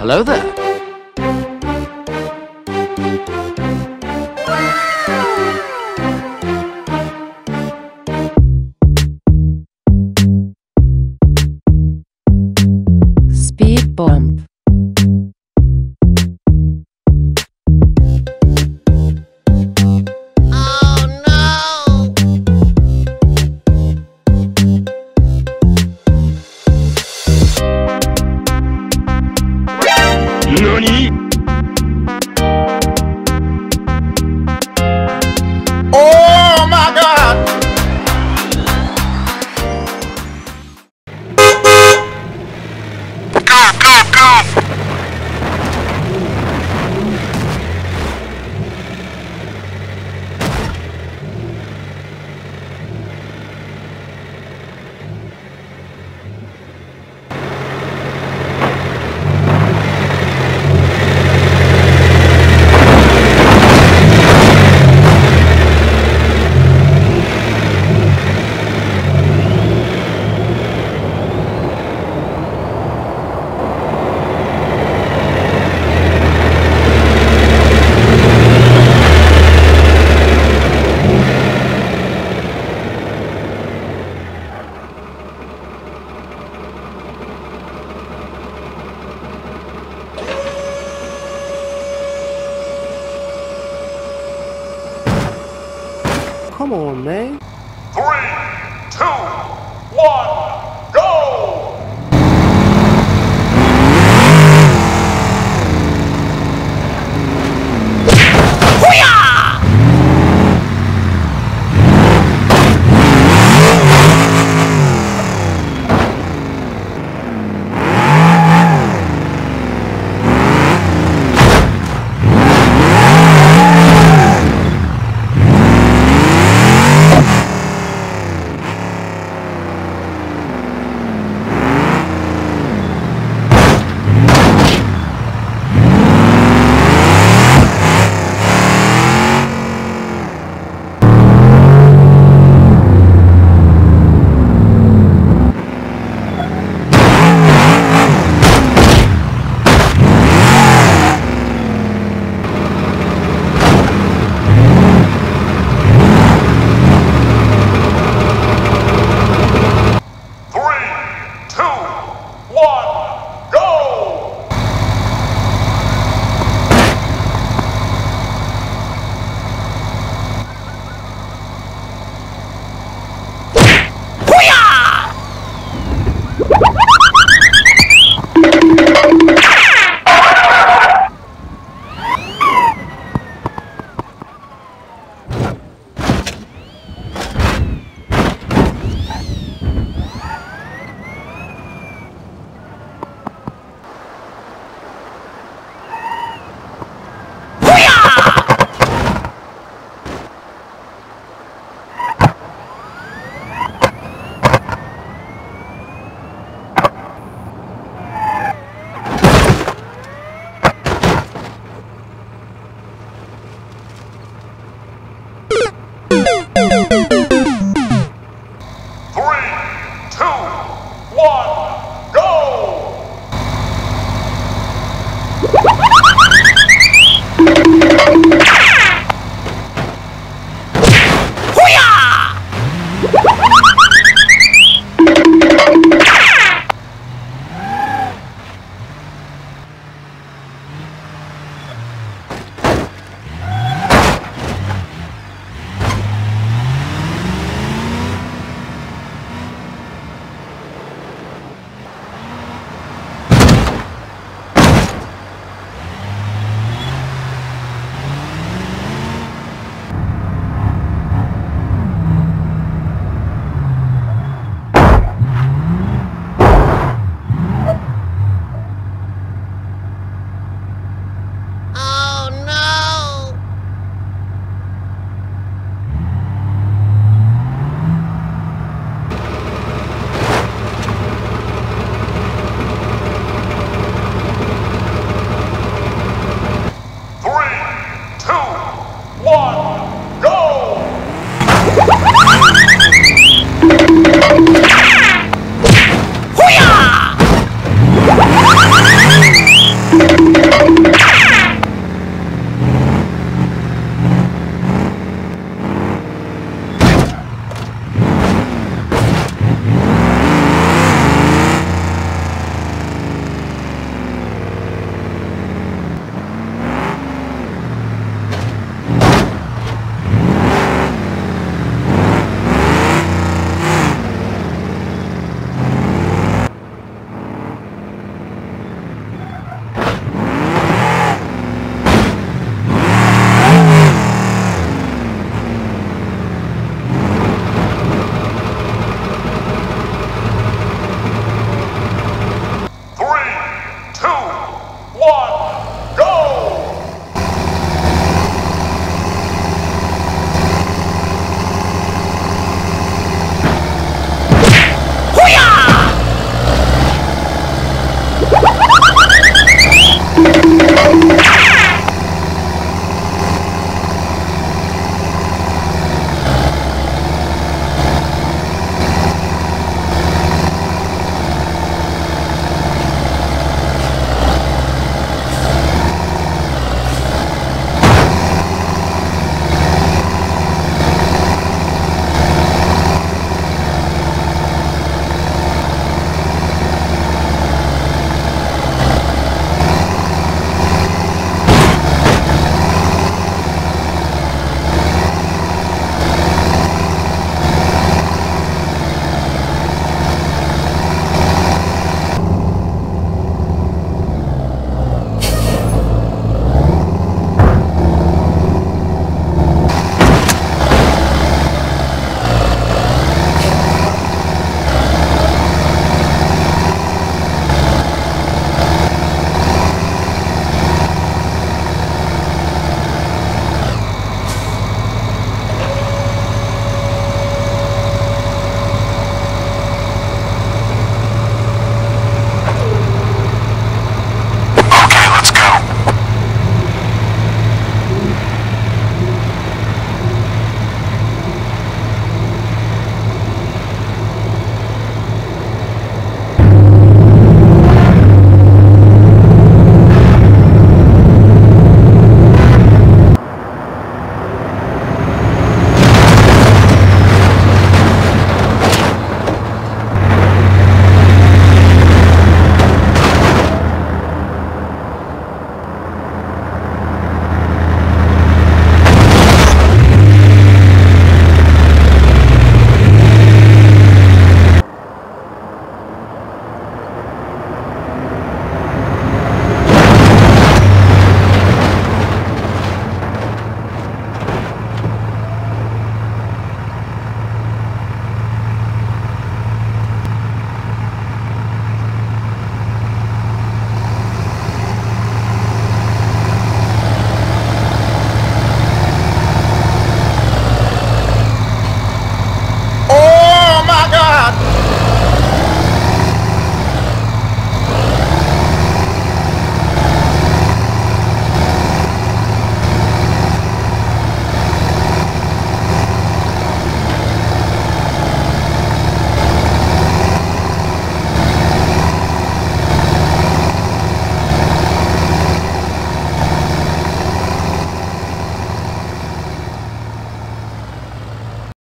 Hello there. Speed bump. Come on, man. Three, two, one, Woo!